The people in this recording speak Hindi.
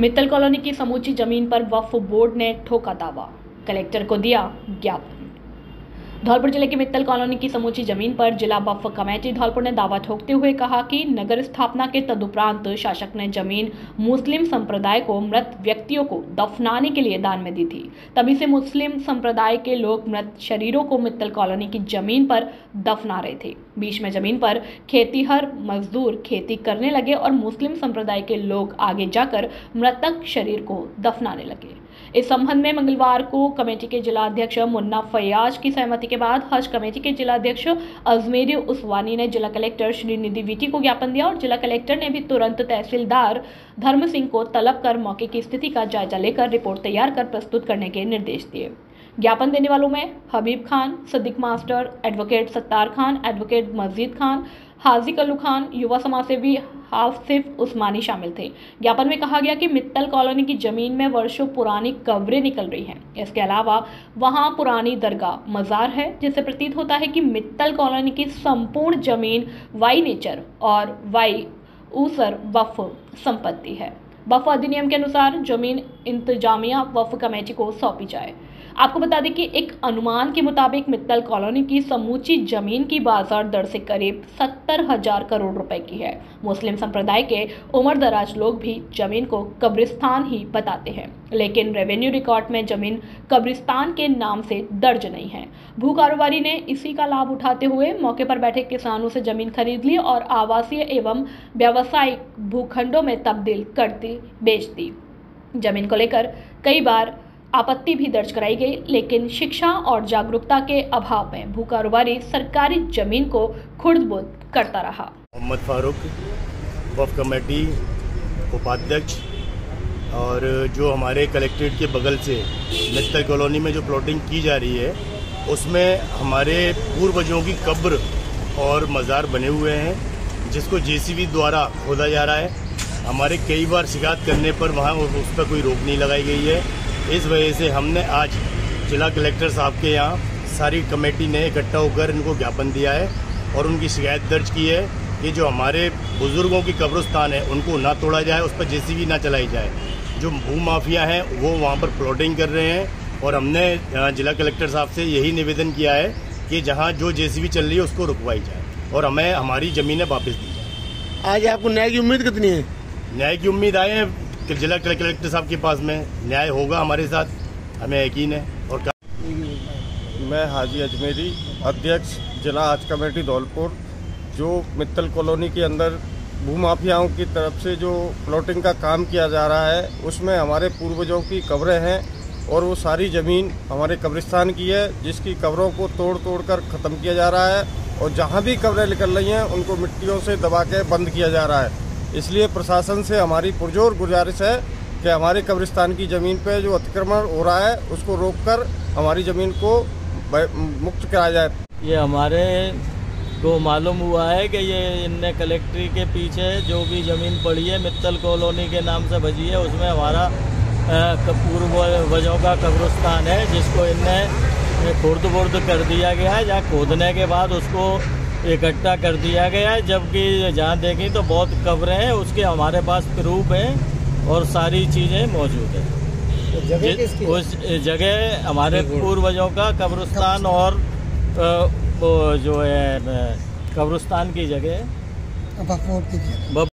मित्तल कॉलोनी की समूची ज़मीन पर वफ बोर्ड ने ठोका दावा। कलेक्टर को दिया ज्ञापन। धौलपुर ज़िले की मित्तल कॉलोनी की समूची ज़मीन पर जिला वक्फ कमेटी धौलपुर ने दावा ठोकते हुए कहा कि नगर स्थापना के तदुपरांत शासक ने ज़मीन मुस्लिम संप्रदाय को मृत व्यक्तियों को दफनाने के लिए दान में दी थी। तभी से मुस्लिम संप्रदाय के लोग मृत शरीरों को मित्तल कॉलोनी की ज़मीन पर दफना रहे थे। बीच में ज़मीन पर खेतीहर मजदूर खेती करने लगे और मुस्लिम संप्रदाय के लोग आगे जाकर मृतक शरीर को दफनाने लगे। इस संबंध में मंगलवार को कमेटी के जिला अध्यक्ष मुन्ना फैयाज की सहमति के बाद हज कमेटी के जिला अध्यक्ष अजमेरी उस्वानी ने जिला कलेक्टर श्री निधि विटी को ज्ञापन दिया और जिला कलेक्टर ने भी तुरंत तहसीलदार धर्म सिंह को तलब कर मौके की स्थिति का जायजा लेकर रिपोर्ट तैयार कर प्रस्तुत करने के निर्देश दिए। ज्ञापन देने वालों में Habib Khan, Sadiq master, advocate Sattar Khan, advocate Masjid Khan Haji Kullu Khan युवा समाज से सेवी हाफिफ उस्मानी शामिल थे। ज्ञापन में कहा गया कि मित्तल कॉलोनी की ज़मीन में वर्षों पुरानी कब्रें निकल रही हैं। इसके अलावा वहाँ पुरानी दरगाह मजार है, जिससे प्रतीत होता है कि मित्तल कॉलोनी की संपूर्ण ज़मीन वाई नेचर और वाई ऊसर वफ संपत्ति है। वफ अधिनियम के अनुसार ज़मीन इंतजामिया वफ कमेटी को सौंपी जाए। आपको बता दें कि एक अनुमान के मुताबिक मित्तल कॉलोनी की समूची ज़मीन की बाज़ार दर से करीब सत्तर हज़ार करोड़ रुपए की है। मुस्लिम संप्रदाय के उम्र दराज लोग भी ज़मीन को कब्रिस्तान ही बताते हैं, लेकिन रेवेन्यू रिकॉर्ड में ज़मीन कब्रिस्तान के नाम से दर्ज नहीं है। भू कारोबारी ने इसी का लाभ उठाते हुए मौके पर बैठे किसानों से ज़मीन खरीद ली और आवासीय एवं व्यावसायिक भूखंडों में तब्दील करती बेच दी। ज़मीन को लेकर कई बार आपत्ति भी दर्ज कराई गई, लेकिन शिक्षा और जागरूकता के अभाव में भू कारोबारी सरकारी ज़मीन को खुर्द करता रहा। मोहम्मद फारूक, वफ कमेटी, उपाध्यक्ष और जो हमारे कलेक्ट्रेट के बगल से मित्तल कॉलोनी में जो प्लॉटिंग की जा रही है, उसमें हमारे पूर्वजों की कब्र और मज़ार बने हुए हैं, जिसको जेसीबी द्वारा खोदा जा रहा है। हमारे कई बार शिकायत करने पर वहाँ उस पर कोई रोक नहीं लगाई गई है। इस वजह से हमने आज जिला कलेक्टर साहब के यहाँ सारी कमेटी ने इकट्ठा होकर इनको ज्ञापन दिया है और उनकी शिकायत दर्ज की है कि जो हमारे बुज़ुर्गों की कब्रस्तान है उनको ना तोड़ा जाए उस पर जेसीबी ना चलाई जाए। जो भू माफिया हैं वो वहाँ पर प्लॉटिंग कर रहे हैं और हमने जिला कलेक्टर साहब से यही निवेदन किया है कि जहाँ जो जेसीबी चल रही है उसको रुकवाई जाए और हमें हमारी जमीनें वापस दी जाए। आज आपको न्याय की उम्मीद कितनी है? न्याय की उम्मीद आए हैं कि जिला कलेक्टर साहब के पास में न्याय होगा हमारे साथ। हमें यकीन है और मैं हाजी अजमेरी, अध्यक्ष, जिला आज कमेटी धौलपुर, जो मित्तल कॉलोनी के अंदर भूमाफियाओं की तरफ़ से जो प्लॉटिंग का काम किया जा रहा है, उसमें हमारे पूर्वजों की कब्रें हैं और वो सारी ज़मीन हमारे कब्रिस्तान की है, जिसकी कब्रों को तोड़ तोड़ कर ख़त्म किया जा रहा है और जहाँ भी कब्रें निकल रही हैं, उनको मिट्टियों से दबा के बंद किया जा रहा है। इसलिए प्रशासन से हमारी पुरजोर गुजारिश है कि हमारे कब्रिस्तान की ज़मीन पे जो अतिक्रमण हो रहा है, उसको रोककर हमारी ज़मीन को मुक्त कराया जाए। ये हमारे को मालूम हुआ है कि ये इनने कलेक्ट्री के पीछे जो भी ज़मीन पड़ी है, मित्तल कॉलोनी के नाम से बजी है, उसमें हमारा पूर्व वजों का कब्रस्तान है, जिसको इनने खुर्द बुर्द कर दिया गया है जहाँ खोदने के बाद उसको इकट्ठा कर दिया गया है। जबकि जहाँ देखें तो बहुत कब्रें हैं उसके हमारे पास प्रूफ हैं और सारी चीज़ें मौजूद हैं। तो उस जगह हमारे पूर्वजों का कब्रस्तान और वो जो है कब्रस्तान की जगह।